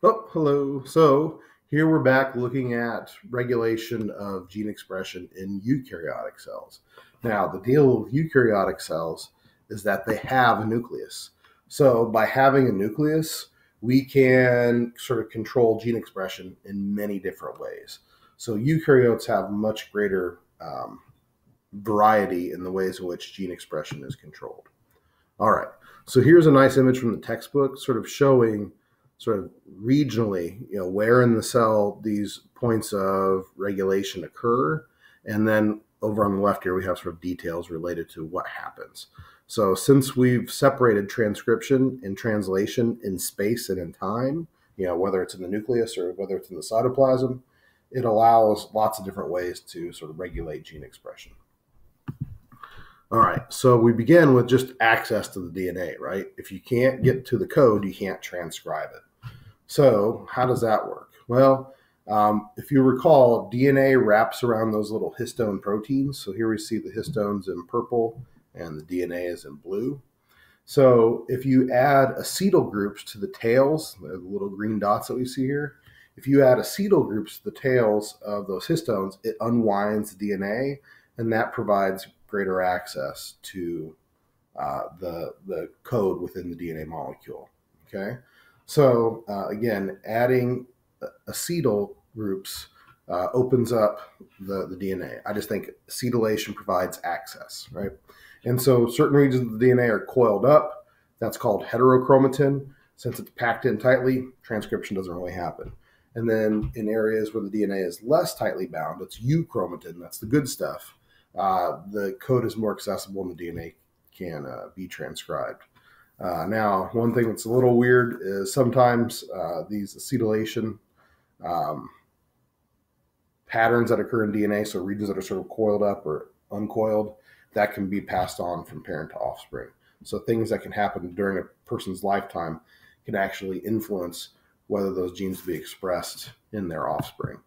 Oh, hello. So here we're back looking at regulation of gene expression in eukaryotic cells. Now, the deal with eukaryotic cells is that they have a nucleus. So by having a nucleus, we can sort of control gene expression in many different ways. So eukaryotes have much greater um, variety in the ways in which gene expression is controlled. All right. So here's a nice image from the textbook, sort of showing sort of regionally, you know, where in the cell these points of regulation occur. And then over on the left here, we have sort of details related to what happens. So since we've separated transcription and translation in space and in time, you know, whether it's in the nucleus or whether it's in the cytoplasm, it allows lots of different ways to sort of regulate gene expression. All right, so we begin with just access to the DNA, right? If you can't get to the code, you can't transcribe it. So, how does that work? Well, um, if you recall, DNA wraps around those little histone proteins. So, here we see the histones in purple and the DNA is in blue. So, if you add acetyl groups to the tails, the little green dots that we see here, if you add acetyl groups to the tails of those histones, it unwinds the DNA and that provides greater access to uh, the, the code within the DNA molecule. Okay. So uh, again, adding acetyl groups uh, opens up the, the DNA. I just think acetylation provides access, right? And so certain regions of the DNA are coiled up. That's called heterochromatin. Since it's packed in tightly, transcription doesn't really happen. And then in areas where the DNA is less tightly bound, it's euchromatin. That's the good stuff. Uh, the code is more accessible and the DNA can uh, be transcribed. Uh, now, one thing that's a little weird is sometimes uh, these acetylation um, patterns that occur in DNA, so regions that are sort of coiled up or uncoiled, that can be passed on from parent to offspring. So things that can happen during a person's lifetime can actually influence whether those genes be expressed in their offspring.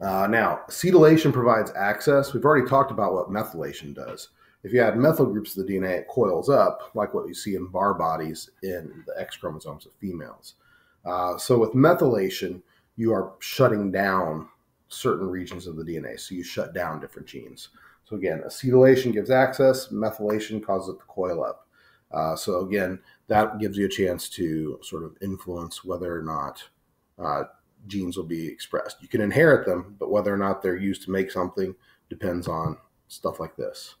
Uh, now, acetylation provides access. We've already talked about what methylation does. If you add methyl groups to the DNA, it coils up, like what you see in Barr bodies in the X chromosomes of females. Uh, so with methylation, you are shutting down certain regions of the DNA. So you shut down different genes. So again, acetylation gives access, methylation causes it to coil up. Uh, so again, that gives you a chance to sort of influence whether or not uh, genes will be expressed. You can inherit them, but whether or not they're used to make something depends on stuff like this.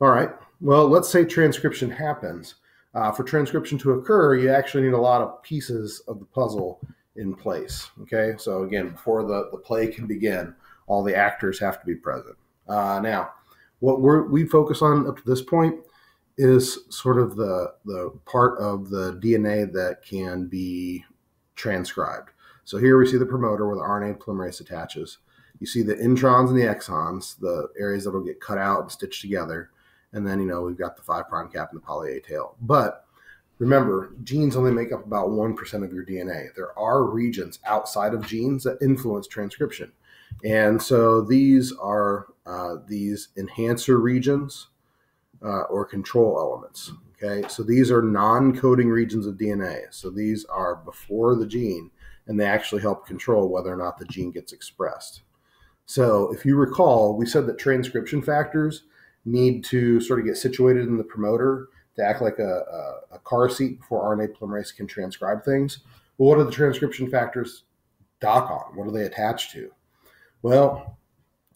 All right. Well, let's say transcription happens. Uh, for transcription to occur, you actually need a lot of pieces of the puzzle in place. Okay. So again, before the, the play can begin, all the actors have to be present. Uh, now, what we're, we focus on up to this point is sort of the, the part of the DNA that can be transcribed. So here we see the promoter where the RNA polymerase attaches. You see the introns and the exons, the areas that will get cut out and stitched together. And then, you know, we've got the five prime cap and the poly A tail. But remember, genes only make up about 1% of your DNA. There are regions outside of genes that influence transcription. And so these are uh, these enhancer regions uh, or control elements. Okay, so these are non coding regions of DNA. So these are before the gene, and they actually help control whether or not the gene gets expressed. So if you recall, we said that transcription factors need to sort of get situated in the promoter to act like a, a, a, car seat before RNA polymerase can transcribe things. Well, what do the transcription factors dock on? What are they attached to? Well,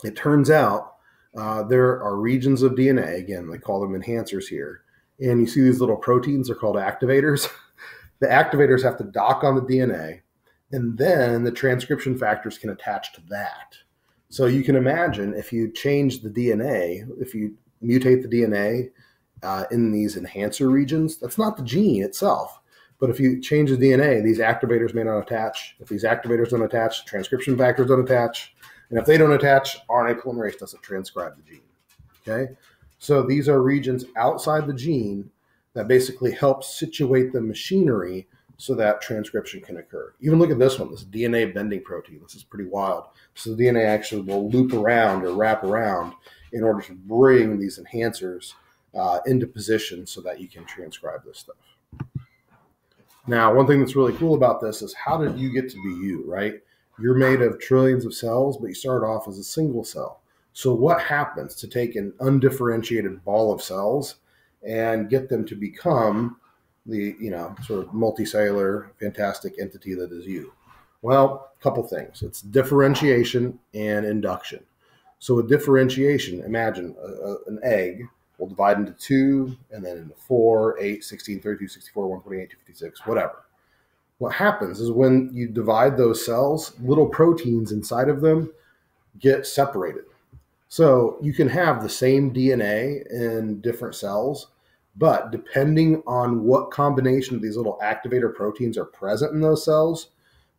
it turns out uh, there are regions of DNA, again, they call them enhancers here. And you see these little proteins, they're called activators. the activators have to dock on the DNA, and then the transcription factors can attach to that. So you can imagine if you change the DNA, if you mutate the DNA uh, in these enhancer regions, that's not the gene itself. But if you change the DNA, these activators may not attach. If these activators don't attach, transcription factors don't attach. And if they don't attach, RNA polymerase doesn't transcribe the gene. Okay? So these are regions outside the gene that basically help situate the machinery so that transcription can occur. Even look at this one, this DNA bending protein. This is pretty wild. So the DNA actually will loop around or wrap around in order to bring these enhancers uh, into position so that you can transcribe this stuff. Now, one thing that's really cool about this is how did you get to be you, right? You're made of trillions of cells, but you start off as a single cell. So, what happens to take an undifferentiated ball of cells and get them to become the you know sort of multicellular, fantastic entity that is you? Well, a couple things. It's differentiation and induction. So, with differentiation, imagine a, a, an egg will divide into two, and then into four, 8, 16, 32, 64, 128, 256, whatever. What happens is when you divide those cells, little proteins inside of them get separated. So you can have the same DNA in different cells, but depending on what combination of these little activator proteins are present in those cells,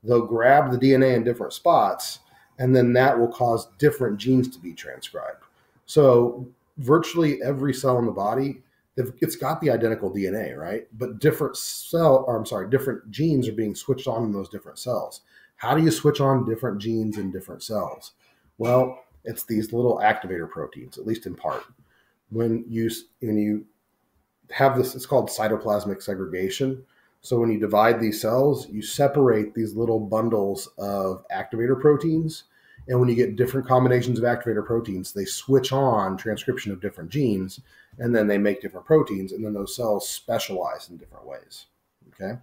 they'll grab the DNA in different spots, and then that will cause different genes to be transcribed. So virtually every cell in the body it's got the identical DNA, right? But different cell, or I'm sorry, different genes are being switched on in those different cells. How do you switch on different genes in different cells? Well, it's these little activator proteins, at least in part. When you when you have this, it's called cytoplasmic segregation. So when you divide these cells, you separate these little bundles of activator proteins and when you get different combinations of activator proteins, they switch on transcription of different genes, and then they make different proteins, and then those cells specialize in different ways. Okay.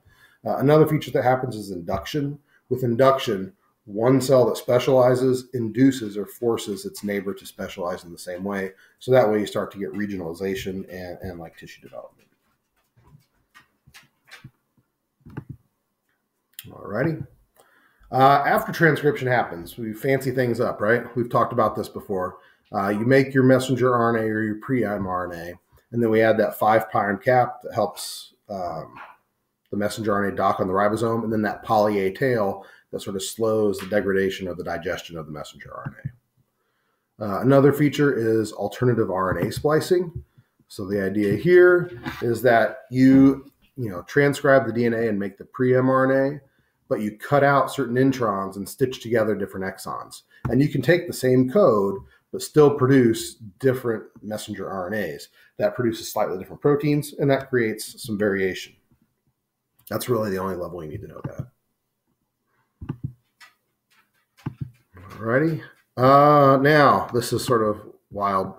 Uh, another feature that happens is induction. With induction, one cell that specializes induces or forces its neighbor to specialize in the same way. So that way you start to get regionalization and, and like tissue development. Alrighty. Uh, after transcription happens, we fancy things up, right? We've talked about this before. Uh, you make your messenger RNA or your pre-mRNA, and then we add that five prime cap that helps um, the messenger RNA dock on the ribosome, and then that poly A tail that sort of slows the degradation or the digestion of the messenger RNA. Uh, another feature is alternative RNA splicing. So the idea here is that you, you know, transcribe the DNA and make the pre-mRNA, but you cut out certain introns and stitch together different exons. And you can take the same code, but still produce different messenger RNAs. That produces slightly different proteins, and that creates some variation. That's really the only level you need to know that. Alrighty. Uh, now, this is sort of wild.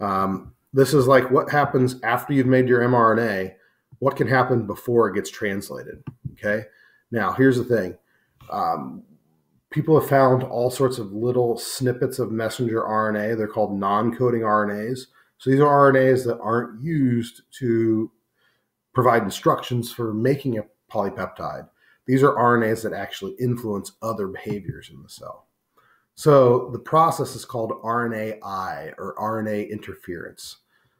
Um, this is like what happens after you've made your mRNA. What can happen before it gets translated? Okay. Now, here's the thing um, people have found all sorts of little snippets of messenger RNA. They're called non coding RNAs. So these are RNAs that aren't used to provide instructions for making a polypeptide. These are RNAs that actually influence other behaviors in the cell. So the process is called RNAi or RNA interference.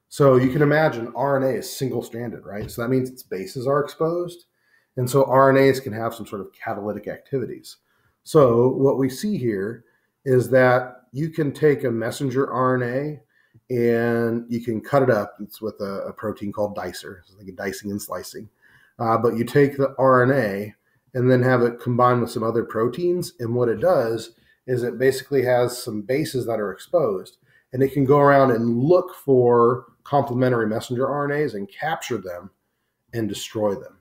So you can imagine RNA is single stranded, right? So that means its bases are exposed and so RNAs can have some sort of catalytic activities. So what we see here is that you can take a messenger RNA and you can cut it up. It's with a, a protein called dicer, so like a dicing and slicing. Uh, but you take the RNA and then have it combined with some other proteins. And what it does is it basically has some bases that are exposed, and it can go around and look for complementary messenger RNAs and capture them and destroy them.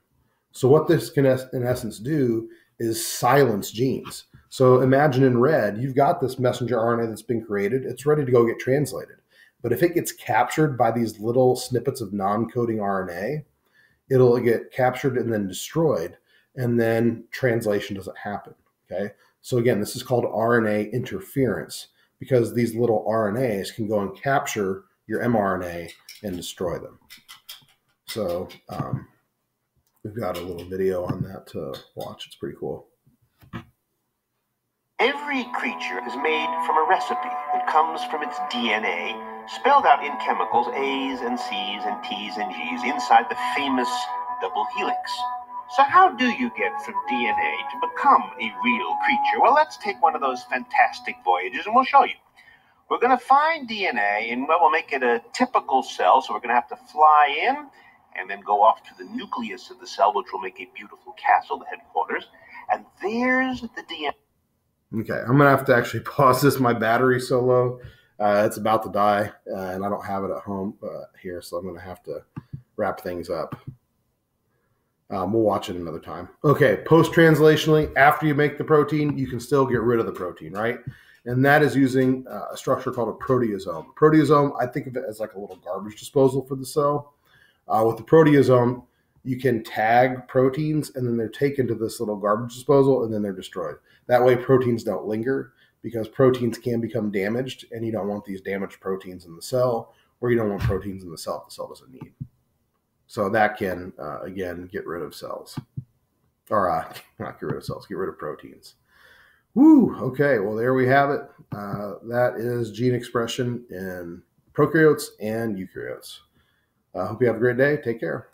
So what this can in essence do is silence genes. So imagine in red, you've got this messenger RNA that's been created. It's ready to go get translated. But if it gets captured by these little snippets of non-coding RNA, it'll get captured and then destroyed, and then translation doesn't happen. Okay. So again, this is called RNA interference because these little RNAs can go and capture your mRNA and destroy them. So um, we've got a little video on that to watch. It's pretty cool. Every creature is made from a recipe that comes from its DNA, spelled out in chemicals A's and C's and T's and G's inside the famous double helix. So, how do you get from DNA to become a real creature? Well, let's take one of those fantastic voyages and we'll show you. We're going to find DNA and well, we'll make it a typical cell, so we're going to have to fly in and then go off to the nucleus of the cell, which will make a beautiful castle, the headquarters. And there's the DNA. Okay, I'm gonna have to actually pause this. My battery's so low, uh, it's about to die, uh, and I don't have it at home uh, here, so I'm gonna have to wrap things up. Um, we'll watch it another time. Okay, post translationally, after you make the protein, you can still get rid of the protein, right? And that is using uh, a structure called a proteasome. Proteasome, I think of it as like a little garbage disposal for the cell. Uh, with the proteasome, you can tag proteins and then they're taken to this little garbage disposal and then they're destroyed. That way, proteins don't linger because proteins can become damaged and you don't want these damaged proteins in the cell or you don't want proteins in the cell the cell doesn't need. So that can, uh, again, get rid of cells. Or uh, not get rid of cells, get rid of proteins. Woo! Okay, well, there we have it. Uh, that is gene expression in prokaryotes and eukaryotes. I hope you have a great day. Take care.